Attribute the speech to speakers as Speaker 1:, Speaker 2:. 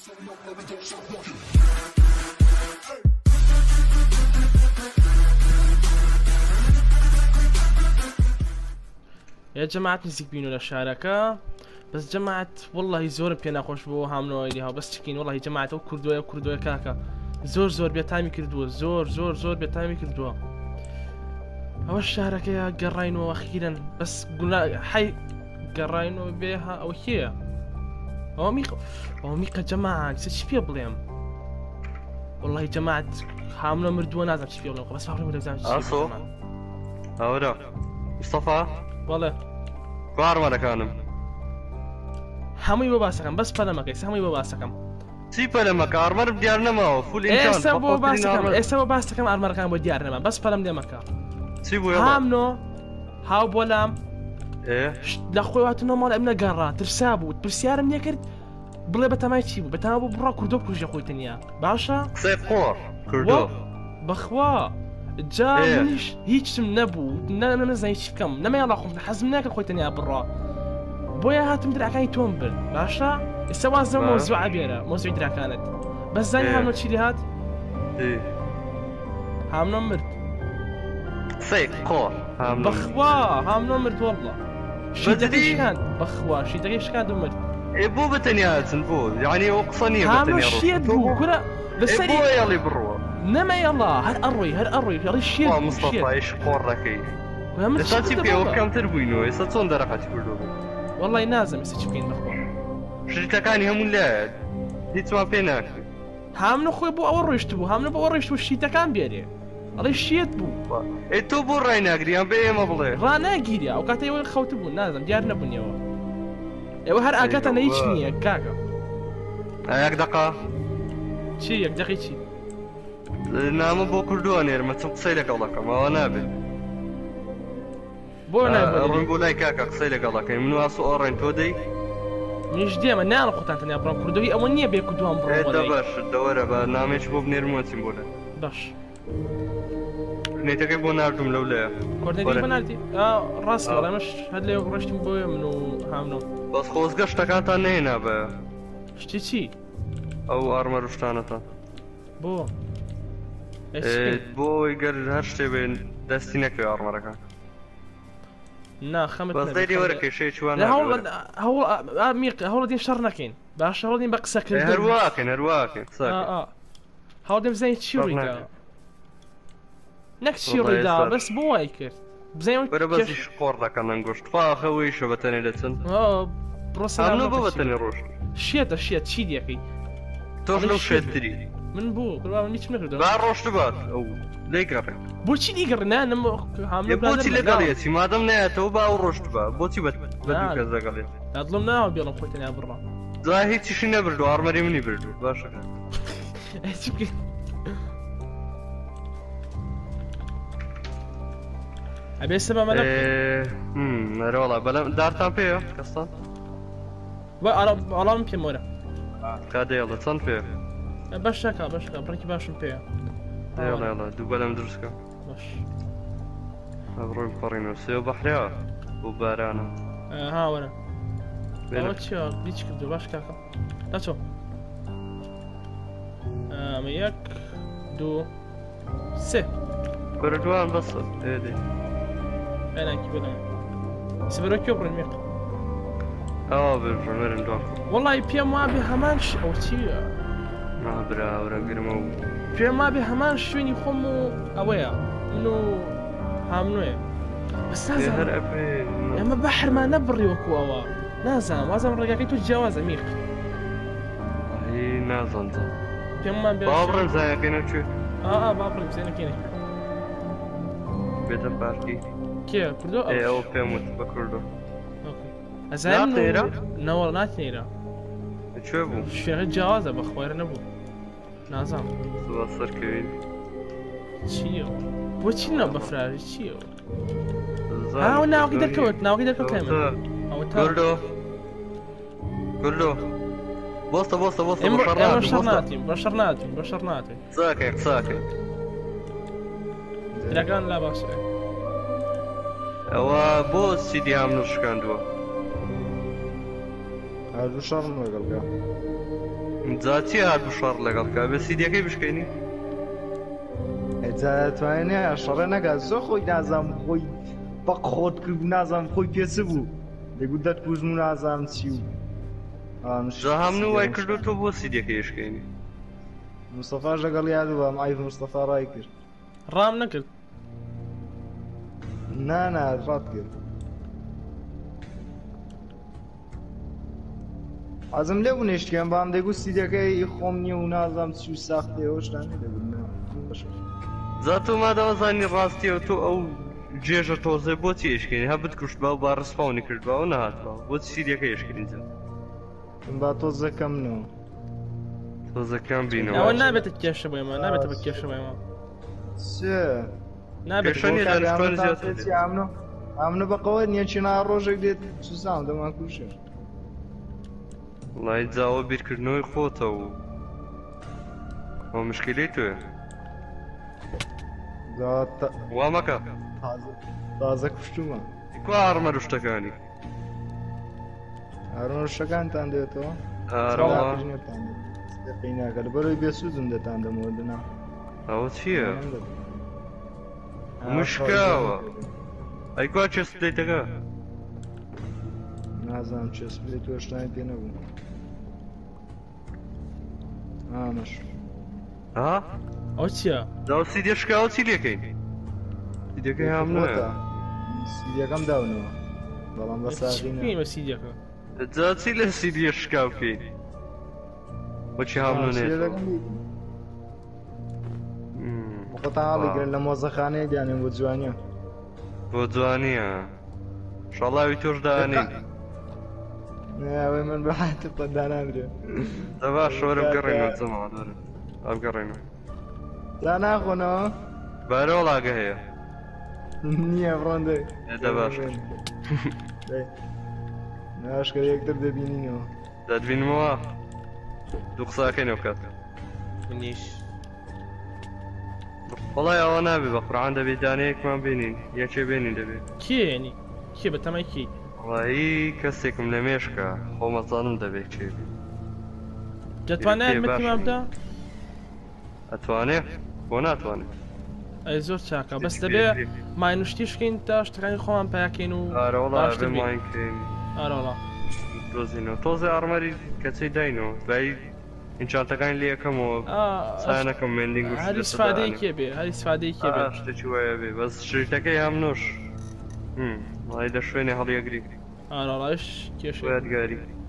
Speaker 1: یا جەماعات نزیک بین و لە شارەکە بەس جەماعات وڵی زۆر پێ ناخۆش بۆ هامنەوەی ها بەستکین وڵی جەماعات و کردووە کردووە کاکە زۆر زۆر بێتامی کردووە زۆر زۆر زۆر بێتامی کردووە ئەوە شارەکەیە گەڕینەوە خیرن بەس گونا حی گەڕینەوە بێها ئەو هەیە هو ميقا جماعة نسيت شبيه بليم والله جماعة حاملة مردوان لازم شبيه بليم بس حاملة مردوان لازم شبيه بليم هورا مصطفى والله بار وانا كانم حامي بابا سكم بس بلا مكيس سامي بابا سكم سي بلا مك ارمر بديار نما فول امكان اسا بابا سكم اسا بابا سكم ارمر كان بديار نما بس بلا مدي مكا سي بو يلا هامنو هاو بولام ايه لا خويا وقت انه مال امنا قرا ترسابو تبرسيار مني كرت بلي بتا ما يتشيبو بتا ابو برا كردو كوجي خويا تنيا باشا سيف قور كردو بخوا جا إيه؟ هيك سم نبو نا نا زين يتشف كم نما يلا خوف ناك خويا تنيا برا بويا هات مدرع كان تومبل باشا السوا زو موزوعة عبيرة موزوع درع كانت بس زين إيه؟ هامل تشيلي هات ايه هامل مرت سيف قور هامل بخوا هامل مرت والله شي دقيش كان بخوا شي دقيش كان دمت ابو إيه، بتنيات نبو يعني وقصني بتنيات شي بو كنا إيه، بس ابو يلي بروا نما يلا هر اروي هر اروي يلي شي والله إيه؟ مصطفى ايش قرك فهمت شي تاتي بيو كم
Speaker 2: تربينو ستون
Speaker 1: درقات كلهم والله نازم يسجفين بخوا شريتا كان هم ولا ديت ما بينك هامن اخوي بو اورو يشتبو بو اورو الشيتا كان بيدي ئەڵێ شێت بوو تۆ بۆ ڕایناگریان بە ئێمە بڵێ ڕناگیریا ئەو کاتەوەی خەوت بوو نازم دیار نەبوونیەوە ئێوە هەر ئاگاتە نە هیچ نییە کاکە یەک دقا چی یەک دقی چی
Speaker 2: نامە بۆ کوردووە نێرمە چ قسەی لەگەڵ دەکەم ئەوە نابێت
Speaker 1: بۆ بۆ لای
Speaker 2: کاکە قسەی لەگەڵ دەکەی من واس ئۆڕێن تۆ دەی
Speaker 1: نیش دێمە ناڵ قوتان تەنیا بڕم کوردەوەی ئەوە نییە بێ کوردوام بڕێ بەش
Speaker 2: دەوەرە بە نامێک بۆ بنێرمەچین بۆ لە باش نێتەکەی بۆ ناردوم لەو لە
Speaker 1: ڕاست ئەمەش هەر لێ ڕشتم بۆیە من و هامنەوە
Speaker 2: بەس خۆزگە شتەکانتان نێنا بە شتی چی؟ ئەو ئارمە ڕشتانەتان بۆ بۆی گەر هەر شتێ بێن دەستی نەکەوێ ئارمەرەکان
Speaker 1: هەوڵ شەڕ نەکەین باشەوەڵین بە قسەکرد هەرواکەن هەرواکەن هەڵ دەم زای چی نەکچی ڕیدا بەس بۆ وای کرد بزین
Speaker 2: قۆڕ دەکەن ئەنگشت فاخەوەیشە بەتەنێ دەچند بەتەنێ ڕۆژ
Speaker 1: شێتە شێت چی دیەکەی تۆش لەو شێتری من بۆ هیچ نکرد ڕۆشت بات ئەو لێگەڕێ بۆچی دیگەڕنانم بۆچی لەگەڵێتی
Speaker 2: مادەم نایەتەوە با ئەو
Speaker 1: ڕۆشت بە بۆچی بەت
Speaker 2: بەکەس دەگەڵێت
Speaker 1: ئەدڵم ناوە بێڵم خۆتەنیا بڕە
Speaker 2: زاهی چیشی نەبردو ئارمەری منی بردو باشەکە
Speaker 1: ابي اسمع ملف امم إيه، لا والله بلا دار تامبيو تام فيه قصد والله ممكن مورا
Speaker 2: قاعد يلا تصن
Speaker 1: باش شكا باش شكا بركي باش فيه
Speaker 2: يلا يلا دو بلا مدرسكا باش مبروك بارينو وسي وبحريا وبارانا
Speaker 1: آه، ها ورا بينك بيتش كبدو باش كاكا تاتو آه مياك دو سي كردوان بس ايه هناك يقول انا بس بركب الميق
Speaker 2: اوه بالفرمير الدوم
Speaker 1: والله بيا ما بها مانش او تي
Speaker 2: ما برا ورا قرمو
Speaker 1: بيا ما بها مانش شوين يخمو اويا منو هامنويا بس نازم اما بحر ما نبري وكو اوا نازم وازم رقاقي تجاوز ميق
Speaker 2: هي نازم
Speaker 1: بيا ما بها بابرم
Speaker 2: زايقين وشو
Speaker 1: اه اه بابرم زينكينك
Speaker 2: بيتم باركي
Speaker 1: Kia, كردو E, إيه، او
Speaker 2: في موت بكردو اوكي
Speaker 1: Okay. أزعم نيرة؟ لا والله نات نيرة شو أبو؟ شو جوازة بخوير نبو نازم سوا صار كبير چییە بۆچی نە بەفراری چییە
Speaker 3: ئاو كوت دەکەوت ناوکی كوت گردۆ
Speaker 1: او تا كردو كردو بەشەر ناتیم
Speaker 2: بەشەر بشرناتي
Speaker 1: بشرناتي بشرناتي قساکەی قساکەی درەکان لا باشە
Speaker 2: ئەوە بۆ سیدی هامن شکاندووە
Speaker 3: هەردوو شەڕ لەگەڵگە
Speaker 2: جاچی هەردوو شەڕ لەگەڵکە بە سیدیەکەی بشکێنی
Speaker 3: ئەجاتوانێ شەڕێ نەگە زۆ خۆی نازام خۆی بەق خۆت کرد نازام خۆی پێچ بوو دەگوت دەتکوژم و نازام چی و هەمن وای کردو تۆ بۆ سیدەکەی شکێنی مستەفا ژەگەڵ یاد بەم ئای مستەفا ڕای کرد ڕام نەکرد نه نه رد گرفت ازم لبونش کن با هم دیگه سیده که ای خوم نیه اونه ازم چو سخته اوش نه نه زات
Speaker 2: اومده آزانی راستی و تو او جێژە تۆزە بۆ تیش کردی هە بتکوشت بە با ڕسپاونی کرد بە و نهاتەوە بۆ سیریەکە یشکردینجا
Speaker 3: با تۆزەکەم نەوە تۆزەکەم بینەوە نابێت کێشە بۆمە نابێت بە کێشە چه ئەمنە بەقەوە نیەکی نا ڕۆژێک دێت سوزان دەمان کوشێر
Speaker 2: وڵی جاوە بیرکردنەوەی خۆتە و بۆ مشکلی توێ
Speaker 3: وا مەکە تازە کوشتومە کو ئارمە شتەکانی ئارۆشەکانتان دێتەوە قینەکە لە بەرەوەی بێسوزم دەتان دەمەوە دنا
Speaker 2: ئەوە چییە؟
Speaker 3: مشکاوە ئەیکوا چێست دەیتەکە نازانم چێست بێت توێشتای پێ نەبوو ئامەش
Speaker 2: ها ئەو چیە داسی دێشکاوە چی لەکەین دیەکەی هام نەکە
Speaker 3: سیدەکەم داونەوە بەڵام بە ساغینەوە سیدەکە
Speaker 2: جاچی لە سیدیە شکاوکەین
Speaker 3: بۆچی هاڵێ بەتاڵی گرن لە مۆزەخانەیە دیانێن بۆ جوانیە
Speaker 2: بۆ جوانیە شڵاوی تووردانی
Speaker 3: ئەوەی من بەحات پدانادرێ
Speaker 2: دەبا شۆرم گەڕێنەوە ئەگەڕێنەوە
Speaker 3: لا ناخۆنەوە
Speaker 2: بارەوە لاگە هەیە
Speaker 3: نییە ڕۆندە دەباش ناشکە یەکتر دەبینینەوە
Speaker 2: دەبینەوە دوو قساکەینەوە کاتکە
Speaker 1: منیش
Speaker 3: وڵای ئەوە
Speaker 2: نابێ بە قڕان دەبێت دانەیەکمان بینین یەکێ بینین دەبێت کێنی
Speaker 1: کێ بە تەمەکی
Speaker 2: وایی کەسێکم لە مێشکە خۆمەزانم دەبێت چێ دەتوانێت متیمامدا ئەتوانێت بۆ ناتوانێت
Speaker 1: ئەی زۆر چاکە بەس دەبێ ماینشتی شکین تا شتەکانی خۆمان پاکەین و ئارەوەڵ
Speaker 2: ئارەڵە تۆزی ئارمەری کەچەی داینەوە دایی ئینچاتەکانی لێ یەکەمەوە ساەکەم مندنگ هەریفادەیەکێ
Speaker 1: بێ هەریفادەیەکێ
Speaker 2: شتێکی وایە بێ بەس شرتەکەی هەم نوش وای لە شوێنێ هەڵیەگری
Speaker 1: ئاڕاش کێش یادگاری